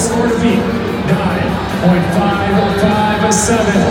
score to beat, 9.557.